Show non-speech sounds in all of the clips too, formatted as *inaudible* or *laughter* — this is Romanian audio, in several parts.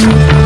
În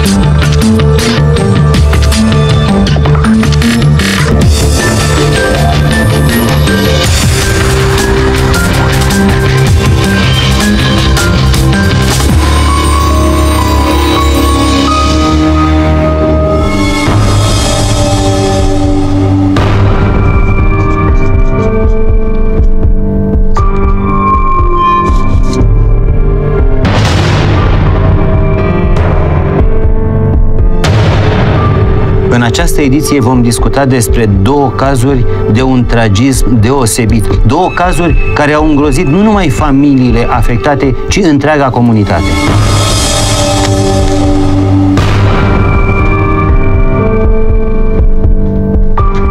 această ediție vom discuta despre două cazuri de un tragism deosebit. Două cazuri care au îngrozit nu numai familiile afectate, ci întreaga comunitate.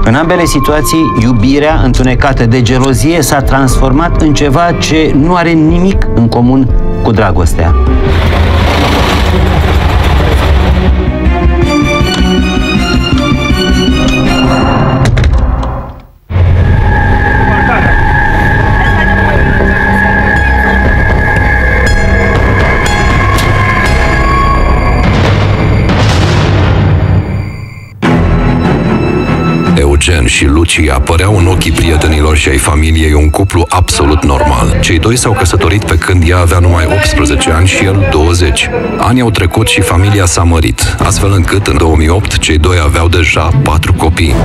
În ambele situații, iubirea întunecată de gelozie s-a transformat în ceva ce nu are nimic în comun cu dragostea. Și Lucia păreau în ochii prietenilor și ai familiei un cuplu absolut normal. Cei doi s-au căsătorit pe când ea avea numai 18 ani și el 20. Anii au trecut și familia s-a mărit, astfel încât în 2008 cei doi aveau deja patru copii.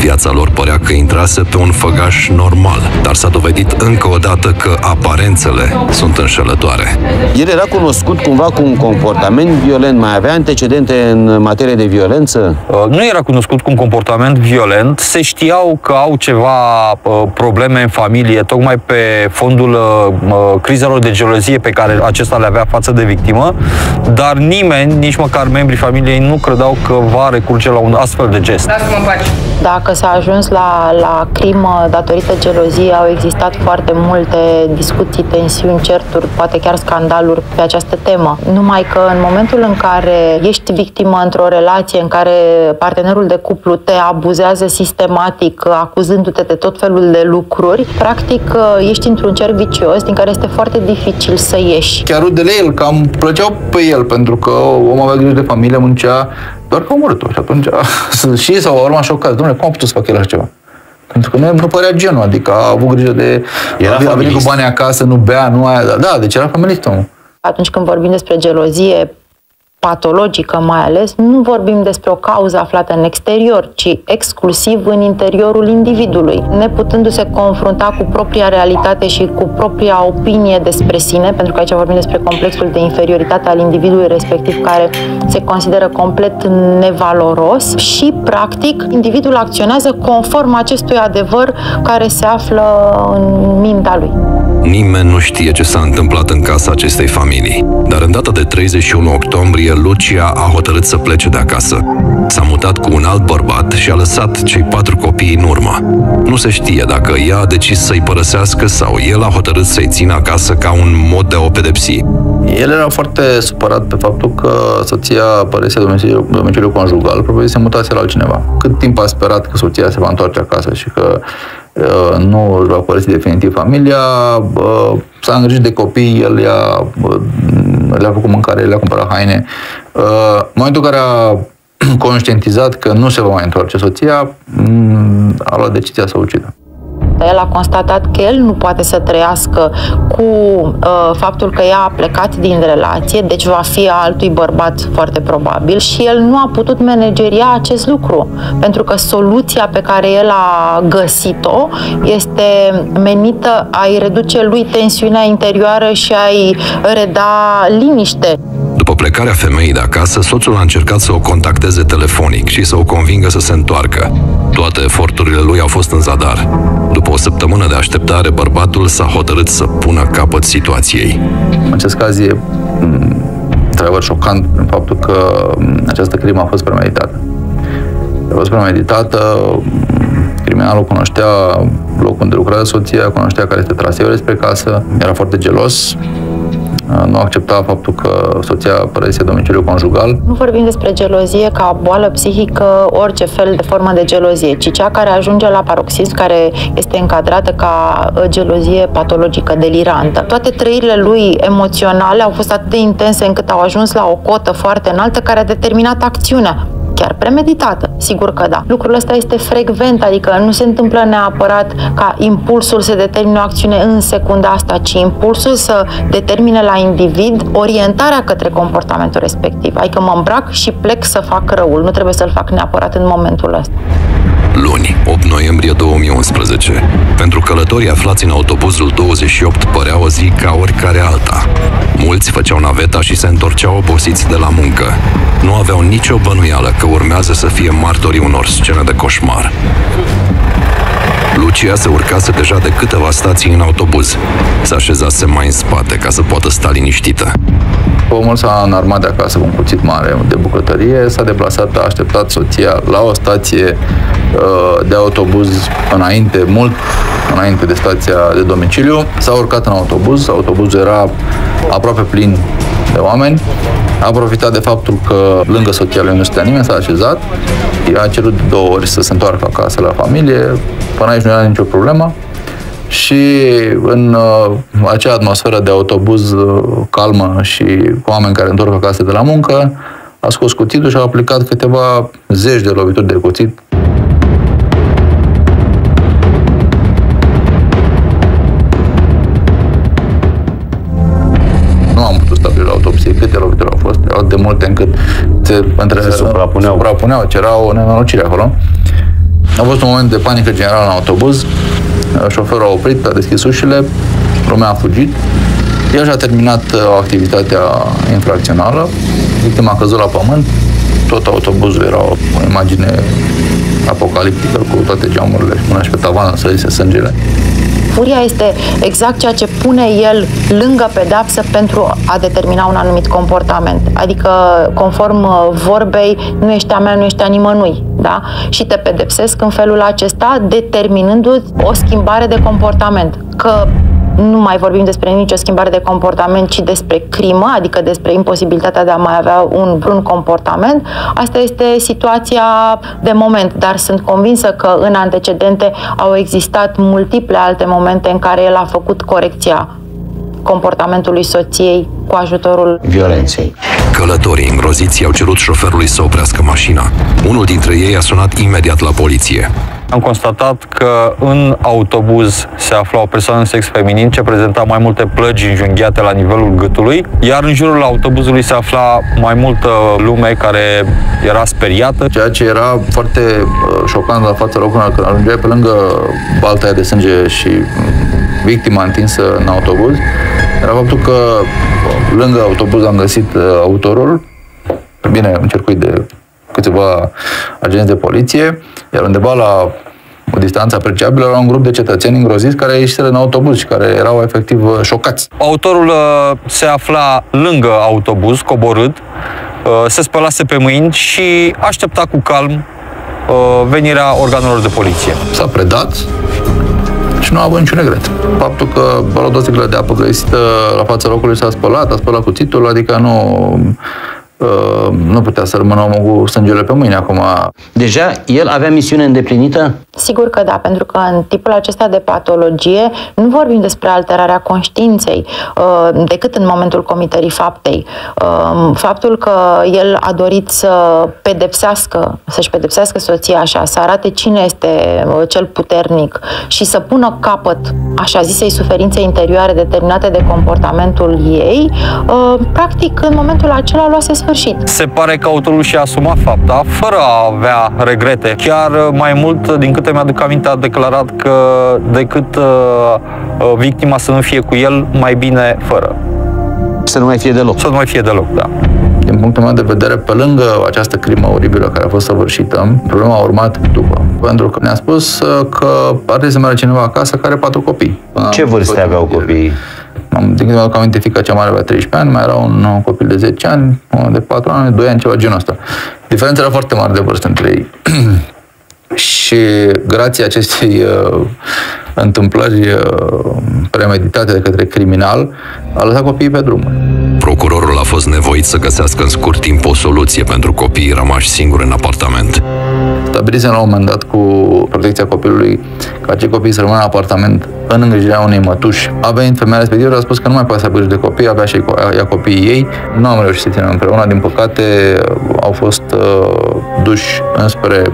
Viața lor părea că intrase pe un făgaș normal, dar s-a dovedit încă o dată că aparențele sunt înșelătoare. El era cunoscut cumva cu un comportament violent, mai avea antecedente în materie de violență? Uh, Nu era cunoscut cu un comportament violent, se știau că au ceva uh, probleme în familie, tocmai pe fondul uh, uh, crizelor de gelozie pe care acesta le avea față de victimă, dar nimeni, nici măcar membrii familiei, nu credeau că va recurge la un astfel de gest. Dacă s-a ajuns la, la crimă datorită geloziei, au existat foarte multe discuții, tensiuni, certuri, poate chiar scandaluri pe această temă. Numai că în momentul în care ești victimă într-o relație în care partenerul de cuplu te abuzează sistematic, acuzându-te de tot felul de lucruri, practic ești într-un cerc vicios din care este foarte dificil să ieși. Chiar rudele el cam plăceau pe el, pentru că omul avea grijă de familie, muncea, doar că a omorât-o. Și atunci *laughs* și sau urma șocat, domnule, cum a putut să facă el așa ceva? Pentru că nu, nu părea genul, adică a avut grijă de... Era a venit cu familist. bani acasă, nu bea, nu aia, da, deci era familist omul. Atunci când vorbim despre gelozie patologică mai ales, nu vorbim despre o cauză aflată în exterior, ci exclusiv în interiorul individului. Neputându-se confrunta cu propria realitate și cu propria opinie despre sine, pentru că aici vorbim despre complexul de inferioritate al individului respectiv care se consideră complet nevaloros și, practic, individul acționează conform acestui adevăr care se află în mintea lui. Nimeni nu știe ce s-a întâmplat în casa acestei familii, dar în data de 31 octombrie, Lucia a hotărât să plece de acasă. S-a mutat cu un alt bărbat și a lăsat cei patru copii în urmă. Nu se știe dacă ea a decis să-i părăsească sau el a hotărât să-i țină acasă ca un mod de a o pedepsi. El era foarte supărat pe faptul că soția părăsea domiciliul, domiciliul conjugal, probabil se mutase la altcineva. Cât timp a sperat că soția se va întoarce acasă și că uh, nu își va părăsi definitiv familia, uh, s-a îngrijit de copii, el i-a, uh, le-a făcut mâncare, le-a cumpărat haine. Uh, în momentul în care a *clears throat* conștientizat că nu se va mai întoarce soția, mm, a luat decizia să o ucidă. El a constatat că el nu poate să trăiască cu uh, faptul că ea a plecat din relație, deci va fi a altui bărbat foarte probabil și el nu a putut manageria acest lucru, pentru că soluția pe care el a găsit-o este menită a-i reduce lui tensiunea interioară și a-i reda liniște. După plecarea femeii de acasă, soțul a încercat să o contacteze telefonic și să o convingă să se întoarcă. Toate eforturile lui au fost în zadar. După o săptămână de așteptare, bărbatul s-a hotărât să pună capăt situației. În acest caz e m, într-adevăr șocant în faptul că m, această crimă a fost premeditată. A fost premeditată, m, criminalul cunoștea locul unde lucrează soția, cunoștea care este traseul spre casă, era foarte gelos, nu accepta faptul că soția părăsise domiciliul conjugal. Nu vorbim despre gelozie ca boală psihică, orice fel de formă de gelozie, ci cea care ajunge la paroxism, care este încadrată ca uh, gelozie patologică, delirantă. Toate trăirile lui emoționale au fost atât de intense încât au ajuns la o cotă foarte înaltă care a determinat acțiunea chiar premeditată? Sigur că da. Lucrul ăsta este frecvent, adică nu se întâmplă neapărat ca impulsul să determine o acțiune în secunda asta, ci impulsul să determine la individ orientarea către comportamentul respectiv. Adică mă îmbrac și plec să fac răul, nu trebuie să-l fac neapărat în momentul ăsta. Luni, 8 noiembrie 2011. Pentru călătorii aflați în autobuzul 28 părea o zi ca oricare alta. Mulți făceau naveta și se întorceau obosiți de la muncă. Nu aveau nicio bănuială că urmează să fie martorii unor scene de coșmar. Lucia se urcase deja de câteva stații în autobuz. Se așezase mai în spate ca să poată sta liniștită. Omul s-a înarmat de acasă cu un cuțit mare de bucătărie, s-a deplasat, a așteptat soția la o stație uh, de autobuz înainte, mult înainte de stația de domiciliu. S-a urcat în autobuz, autobuzul era aproape plin de oameni. A profitat de faptul că lângă soția lui nu stătea nimeni, s-a așezat. I-a cerut de două ori să se întoarcă acasă la familie. Până aici nu era nicio problemă și în uh, acea atmosferă de autobuz uh, calmă și cu oameni care întorc acasă de la muncă, a scos cuțitul și a aplicat câteva zeci de lovituri de cuțit Nu am putut stabili la autopsie câte lovituri au fost, erau de multe încât se, între, Se suprapuneau. suprapuneau, cerau o nenorocire acolo. A fost un moment de panică generală în autobuz. Șoferul a oprit, a deschis ușile, lumea a fugit. El și-a terminat uh, activitatea infracțională. Victima a căzut la pământ. Tot autobuzul era o imagine apocaliptică cu toate geamurile și până și pe tavană să se sângele. Furia este exact ceea ce pune el lângă pedapsă pentru a determina un anumit comportament. Adică, conform uh, vorbei, nu ești a mea, nu ești a nimănui. Da? Și te pedepsesc în felul acesta, determinându-ți o schimbare de comportament. Că nu mai vorbim despre nicio schimbare de comportament, ci despre crimă, adică despre imposibilitatea de a mai avea un vreun comportament. Asta este situația de moment, dar sunt convinsă că în antecedente au existat multiple alte momente în care el a făcut corecția comportamentului soției cu ajutorul Violenței. Călătorii îngroziți i-au cerut șoferului să oprească mașina. Unul dintre ei a sunat imediat la poliție. Am constatat că în autobuz se afla o persoană în sex feminin ce prezenta mai multe plăgi înjunghiate la nivelul gâtului, iar în jurul autobuzului se afla mai multă lume care era speriată. Ceea ce era foarte uh, șocant la fața locului când ajungeai pe lângă balta aia de sânge și mm, victima întinsă în autobuz, era faptul că uh, lângă autobuz am găsit uh, autorul, bine, un circuit de câțiva agenți de poliție, iar undeva la o distanță apreciabilă era un grup de cetățeni îngroziți care ieșiseră în autobuz și care erau efectiv uh, șocați. Autorul uh, se afla lângă autobuz, coborât, uh, se spălase pe mâini și aștepta cu calm uh, venirea organelor de poliție. S-a predat și nu a avut niciun regret. Faptul că a luat o sticlă de apă găsită la fața locului s-a spălat, a spălat cuțitul, adică nu, uh, nu putea să rămână omul cu sângele pe mâini acum. Deja el avea misiune îndeplinită? Sigur că da, pentru că în tipul acesta de patologie nu vorbim despre alterarea conștiinței uh, decât în momentul comiterii faptei. Uh, Faptul că el a dorit să pedepsească, să-și pedepsească soția așa, să arate cine este uh, cel puternic și să pună capăt așa zisei suferințe interioare determinate de comportamentul ei, practic în momentul acela luase sfârșit. Se pare că autorul și-a asumat fapta fără a avea regrete. Chiar uh, mai mult, din câte mi-aduc aminte, a declarat că decât uh, uh, victima să nu fie cu el, mai bine fără. Să nu mai fie deloc. Să nu mai fie deloc, da. Din punctul meu de vedere, pe lângă această crimă oribilă care a fost săvârșită, problema a urmat după. Pentru că ne-a spus uh, că ar trebui să meargă cineva acasă care are patru copii. Ce vârste aveau copiii? Am, din când mi-aduc aminte, fica cea mare avea 13 ani, mai era un uh, copil de 10 ani, unul de 4 ani, 2 ani, ceva genul ăsta. Diferența era foarte mare de vârstă între ei. *clears throat* Și grație acestei uh, întâmplări uh, premeditate de către criminal, a lăsat copiii pe drum. Procurorul a fost nevoit să găsească în scurt timp o soluție pentru copiii rămași singuri în apartament. Stabilisem la un moment dat cu protecția copilului ca acei copii să rămână în apartament în îngrijirea unei mătuși. A venit femeia respectivă și a spus că nu mai poate să aibă de copii, avea și ea copiii ei. Nu am reușit să ținem împreună, din păcate au fost uh, duși înspre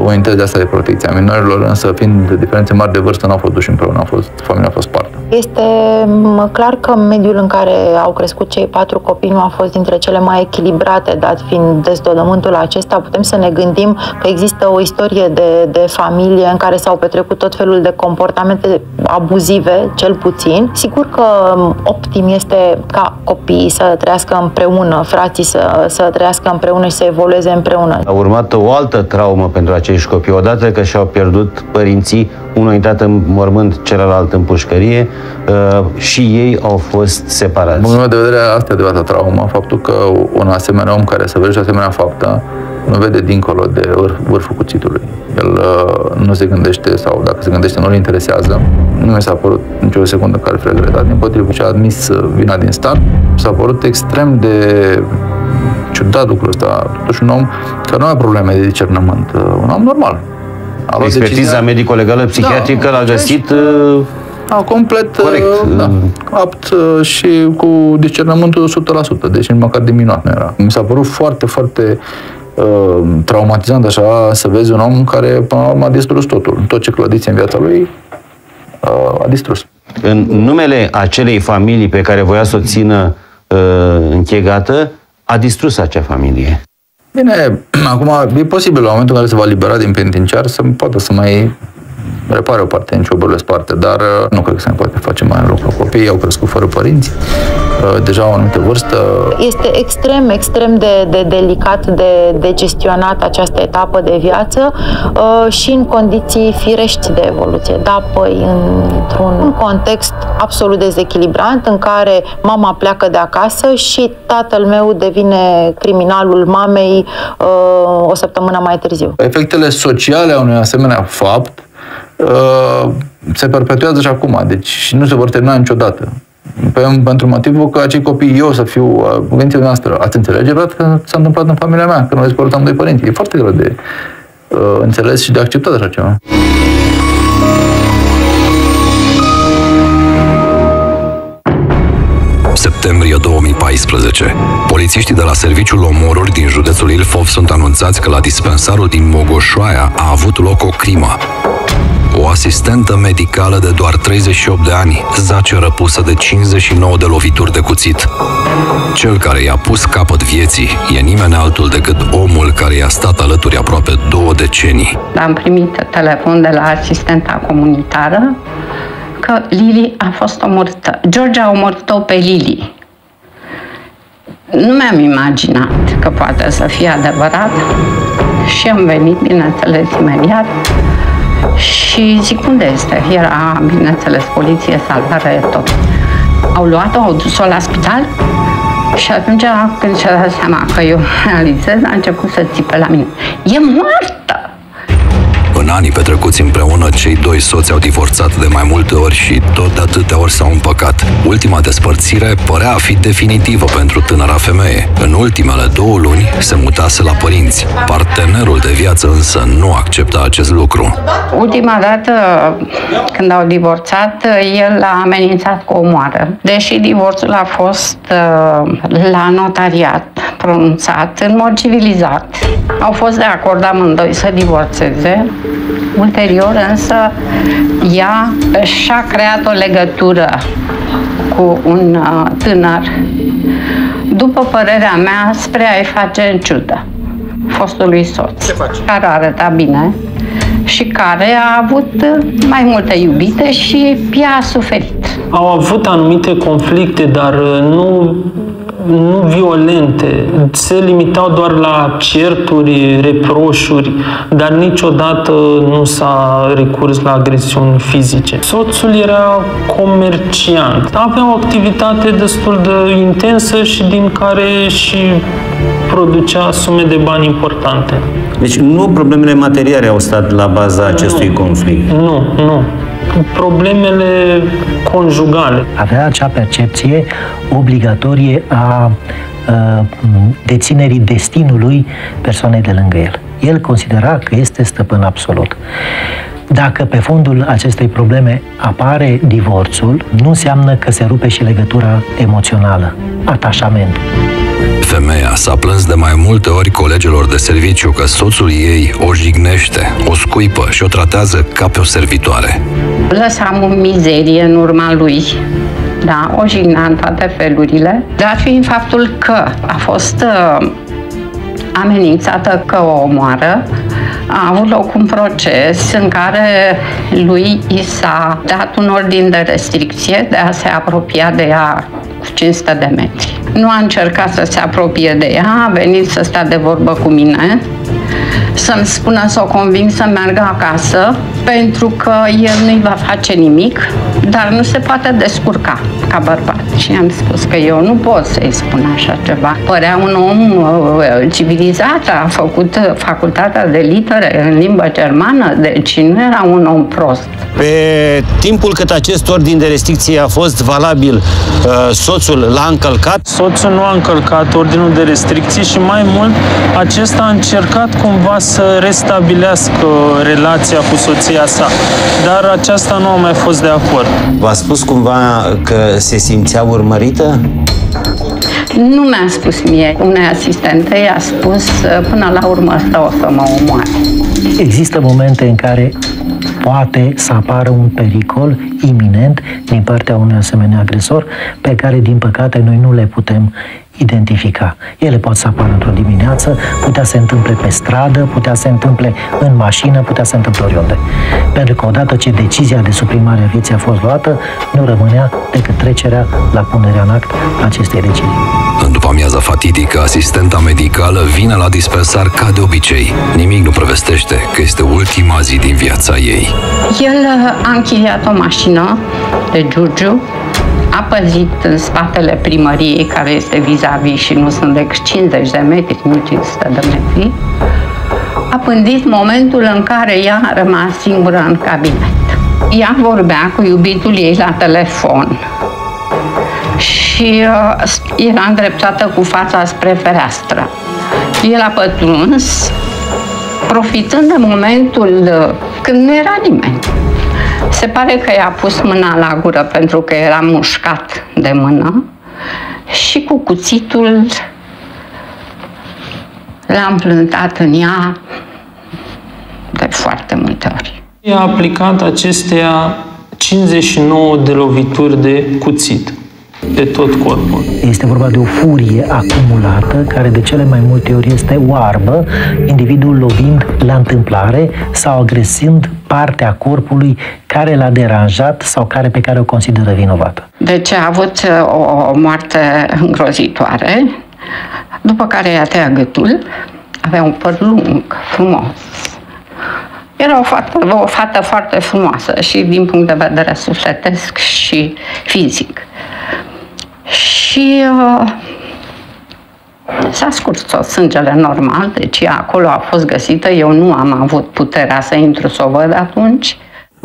unități de asta de protecție a minorilor, însă fiind de diferențe mari de vârstă, nu au fost duși împreună, au fost, familia a fost spartă. Este clar că mediul în care au crescut cei patru copii nu a fost dintre cele mai echilibrate, dat fiind dezdodământul acesta, putem să ne gândim că există o istorie de, de familie în care s-au petrecut tot felul de comportamente abuzive, cel puțin. Sigur că optim este ca copiii să trăiască împreună, frații să, să trăiască împreună și să evolueze împreună. A urmat o altă traumă pentru acești copii. Odată că și-au pierdut părinții, unul intrat în mormânt, celălalt în pușcărie uh, și ei au fost separați. Din punct de vedere, asta e adevărata traumă, faptul că un asemenea om care să vede asemenea faptă nu vede dincolo de vârful cuțitului. El uh, nu se gândește sau dacă se gândește nu-l interesează. Nu mi s-a părut nicio secundă care fi regretat. Din potrivă, și-a admis uh, vina din start. S-a părut extrem de ciudat lucrul ăsta. Totuși un om care nu are probleme de discernământ. Uh, un om normal. A luat Expertiza decizia... medico-legală psihiatrică da, l-a găsit... Uh, a, complet corect. Uh, da, apt și cu discernământul 100%, deci nici măcar diminuat nu era. Mi s-a părut foarte, foarte uh, traumatizant așa să vezi un om care până la urmă a distrus totul. Tot ce clădiți în viața lui uh, a distrus. În numele acelei familii pe care voia să o țină uh, închegată, a distrus acea familie. Bine, *clears throat* acum e posibil la momentul în care se va libera din penitenciar să poată să mai repare o parte în cioburile sparte, dar uh, nu cred că se mai poate face mai în loc. Copiii au crescut fără părinți, uh, deja au o anumită vârstă. Este extrem, extrem de, de delicat de, de gestionat această etapă de viață uh, și în condiții firești de evoluție. Da, păi, într-un context absolut dezechilibrant în care mama pleacă de acasă și tatăl meu devine criminalul mamei o săptămână mai târziu. Efectele sociale a unui asemenea fapt Uh, se perpetuează și acum, deci nu se vor termina niciodată. Pentru motivul că acei copii, eu să fiu, uh, gândiți noastră, ați înțelege, că s-a întâmplat în familia mea, că noi am doi părinți. E foarte greu de uh, înțeles și de acceptat așa ceva. septembrie 2014. Polițiștii de la Serviciul Omoruri din județul Ilfov sunt anunțați că la dispensarul din Mogoșoaia a avut loc o crimă. O asistentă medicală de doar 38 de ani zace răpusă de 59 de lovituri de cuțit. Cel care i-a pus capăt vieții e nimeni altul decât omul care i-a stat alături aproape două decenii. Am primit telefon de la asistenta comunitară că Lili a fost omorâtă. George a omorât-o pe Lili. Nu mi-am imaginat că poate să fie adevărat și am venit, bineînțeles, imediat și zic, unde este? Era, bineînțeles, poliție, salvare, tot. Au luat-o, au dus-o la spital și atunci, când și-a dat seama că eu *laughs* realizez, a început să țipe la mine. E moartă! În anii petrecuți împreună, cei doi soți au divorțat de mai multe ori și tot de atâtea ori s-au împăcat. Ultima despărțire părea a fi definitivă pentru tânăra femeie. În ultimele două luni se mutase la părinți. Partenerul de viață însă nu accepta acest lucru. Ultima dată când au divorțat, el a amenințat cu o moară. Deși divorțul a fost uh, la notariat pronunțat în mod civilizat. Au fost de acord amândoi să divorțeze, Ulterior însă ea și-a creat o legătură cu un uh, tânăr, după părerea mea, spre a-i face în ciudă fostului soț, care arăta bine și care a avut mai multe iubite și ea a suferit. Au avut anumite conflicte, dar uh, nu nu violente, se limitau doar la certuri, reproșuri, dar niciodată nu s-a recurs la agresiuni fizice. Soțul era comerciant, avea o activitate destul de intensă și din care și producea sume de bani importante. Deci nu problemele materiale au stat la baza acestui Nu. conflict. Nu, nu. Problemele conjugale. avea acea percepție obligatorie a uh, deținerii destinului persoanei de lângă el. El considera că este stăpân absolut. Dacă pe fondul acestei probleme apare divorțul, nu înseamnă că se rupe și legătura emoțională, atașament. Femeia s-a plâns de mai multe ori colegilor de serviciu că soțul ei o jignește, o scuipă și o tratează ca pe o servitoare. Lăsam în mizerie în urma lui. Da, o jignea în toate felurile, dar fiind faptul că a fost uh, amenințată că o omoară, a avut loc un proces în care lui i s-a dat un ordin de restricție de a se apropia de ea cu 500 de metri. Nu a încercat să se apropie de ea, a venit să stea de vorbă cu mine, să-mi spună să o conving să meargă acasă, pentru că el nu-i va face nimic, dar nu se poate descurca ca bărbat. Și am spus că eu nu pot să-i spun așa ceva. Părea un om uh, civilizat, a făcut uh, facultatea de litere în limba germană, deci nu era un om prost. Pe timpul cât acest ordin de restricție a fost valabil, uh, soțul l-a încălcat. Soțul nu a încălcat ordinul de restricții și mai mult, acesta a încercat cumva să restabilească relația cu soția sa, dar aceasta nu a mai fost de acord. V-a spus cumva că se simțea urmărită? Nu mi-a spus mie, unei asistente i-a spus uh, până la urmă ăsta o să mă omoare. Există momente în care poate să apară un pericol iminent din partea unui asemenea agresor pe care, din păcate, noi nu le putem identifica. Ele pot să apară într-o dimineață, putea să se întâmple pe stradă, putea să se întâmple în mașină, putea să se întâmple oriunde. Pentru că odată ce decizia de suprimare a vieții a fost luată, nu rămânea decât trecerea la punerea în act a acestei decizii. În după amiaza fatidică, asistenta medicală vine la dispersar ca de obicei. Nimic nu prevestește că este ultima zi din viața ei. El uh, a închiriat o mașină de Giurgiu, a păzit în spatele primăriei, care este vis-a-vis și nu sunt decât 50 de metri, nu 500 de metri. A pândit momentul în care ea a rămas singură în cabinet. Ea vorbea cu iubitul ei la telefon și uh, era îndreptată cu fața spre fereastră. El a pătruns, profitând de momentul uh, când nu era nimeni. Se pare că i-a pus mâna la gură pentru că era mușcat de mână și cu cuțitul l-a împlântat în ea de foarte multe ori. I-a aplicat acestea 59 de lovituri de cuțit pe tot corpul. Este vorba de o furie acumulată, care de cele mai multe ori este oarbă, individul lovind la întâmplare sau agresând partea corpului care l-a deranjat sau care pe care o consideră vinovată. Deci a avut uh, o, o moarte îngrozitoare, după care i-a tăiat gâtul, avea un păr lung, frumos. Era o fată, o fată foarte frumoasă și din punct de vedere sufletesc și fizic. Și uh, s-a scurs tot sângele normal, deci ea acolo a fost găsită. Eu nu am avut puterea să intru să o văd atunci.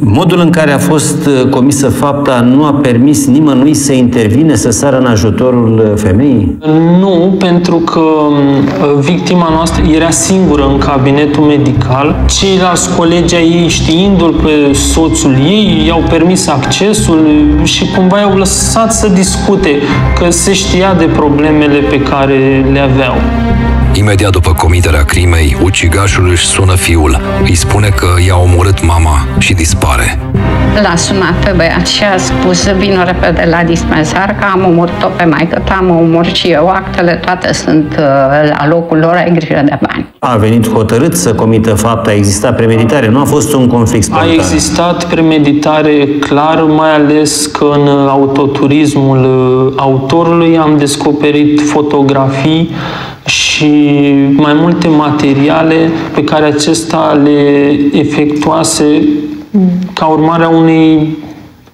Modul în care a fost uh, comisă fapta nu a permis nimănui să intervine, să sară în ajutorul uh, femeii? Nu, pentru că uh, victima noastră era singură în cabinetul medical. Ceilalți colegi ai ei, știindu-l pe soțul ei, i-au permis accesul și cumva i-au lăsat să discute, că se știa de problemele pe care le aveau. Imediat după comiterea crimei, ucigașul își sună fiul. Îi spune că i-a omorât mama și dispare. L-a sunat pe băiat și a spus vină repede la dispensar că am omorât-o pe maică ta, am omorât și eu, actele toate sunt uh, la locul lor, ai grijă de bani. A venit hotărât să comită fapta, a existat premeditare, nu a fost un conflict A spontan. existat premeditare clar, mai ales că în autoturismul uh, autorului am descoperit fotografii și mai multe materiale pe care acesta le efectuase ca urmare a unei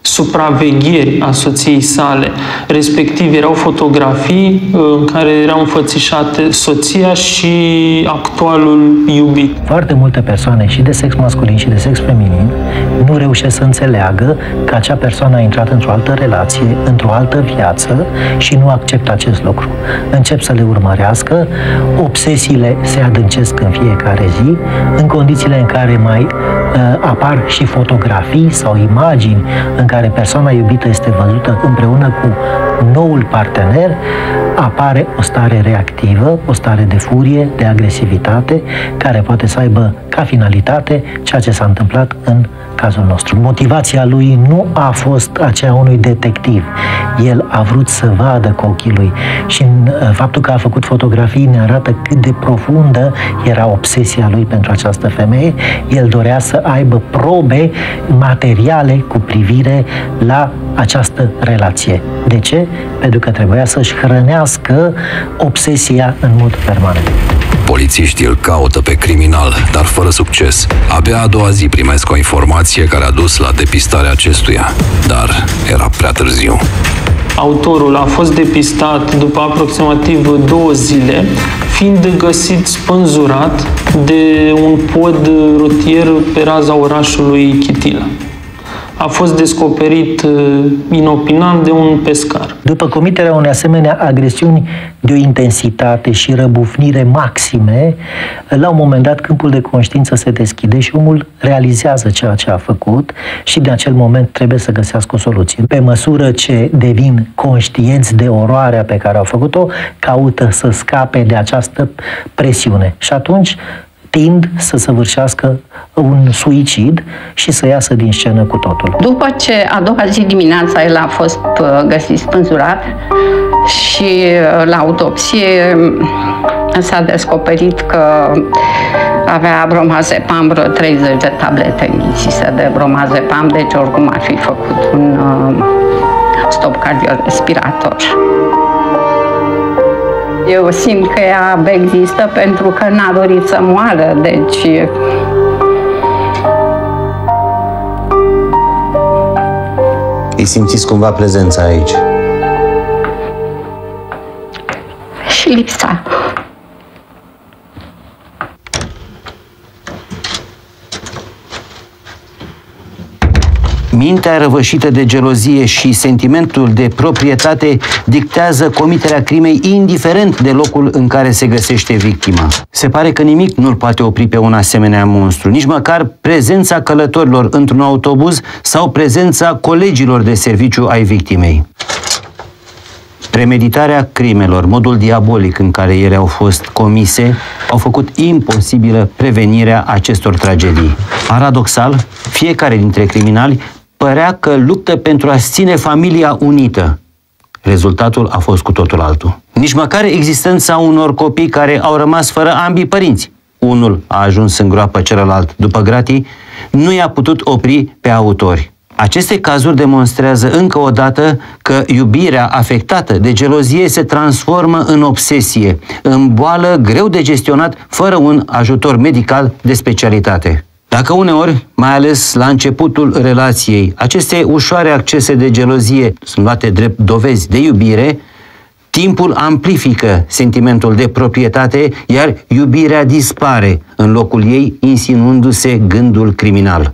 supravegheri a soției sale. Respectiv, erau fotografii uh, în care erau înfățișate soția și actualul iubit. Foarte multe persoane, și de sex masculin și de sex feminin, nu reușesc să înțeleagă că acea persoană a intrat într-o altă relație, într-o altă viață și nu acceptă acest lucru. Încep să le urmărească, obsesiile se adâncesc în fiecare zi, în condițiile în care mai uh, apar și fotografii sau imagini în care persoana iubită este văzută împreună cu noul partener, apare o stare reactivă, o stare de furie, de agresivitate, care poate să aibă ca finalitate ceea ce s-a întâmplat în cazul nostru. Motivația lui nu a fost aceea unui detectiv. El a vrut să vadă cu ochii lui și în uh, faptul că a făcut fotografii ne arată cât de profundă era obsesia lui pentru această femeie. El dorea să aibă probe materiale cu privire la această relație. De ce? Pentru că trebuia să-și hrănească obsesia în mod permanent. Polițiștii îl caută pe criminal, dar fără succes. Abia a doua zi primesc o informație care a dus la depistarea acestuia, dar era prea târziu. Autorul a fost depistat după aproximativ două zile, fiind găsit spânzurat de un pod rutier pe raza orașului Chitila a fost descoperit uh, inopinant de un pescar. După comiterea unei asemenea agresiuni de o intensitate și răbufnire maxime, la un moment dat câmpul de conștiință se deschide și omul realizează ceea ce a făcut și de acel moment trebuie să găsească o soluție. Pe măsură ce devin conștienți de oroarea pe care au făcut-o, caută să scape de această presiune. Și atunci tind să săvârșească un suicid și să iasă din scenă cu totul. După ce a doua zi dimineața el a fost uh, găsit spânzurat și uh, la autopsie mm, s-a descoperit că avea bromazepam, vreo 30 de tablete emisise de bromazepam, deci oricum ar fi făcut un uh, stop cardiorespirator. Eu simt că ea există pentru că n-a dorit să moară, deci Îi simțiți cumva prezența aici? Și lipsa. Mintea răvășită de gelozie și sentimentul de proprietate dictează comiterea crimei indiferent de locul în care se găsește victima. Se pare că nimic nu-l poate opri pe un asemenea monstru, nici măcar prezența călătorilor într-un autobuz sau prezența colegilor de serviciu ai victimei. Premeditarea crimelor, modul diabolic în care ele au fost comise, au făcut imposibilă prevenirea acestor tragedii. Paradoxal, fiecare dintre criminali părea că luptă pentru a ține familia unită. Rezultatul a fost cu totul altul. Nici măcar existența unor copii care au rămas fără ambii părinți. Unul a ajuns în groapă celălalt după gratii, nu i-a putut opri pe autori. Aceste cazuri demonstrează încă o dată că iubirea afectată de gelozie se transformă în obsesie, în boală greu de gestionat fără un ajutor medical de specialitate. Dacă uneori, mai ales la începutul relației, aceste ușoare accese de gelozie sunt luate drept dovezi de iubire, timpul amplifică sentimentul de proprietate, iar iubirea dispare în locul ei, insinuându-se gândul criminal.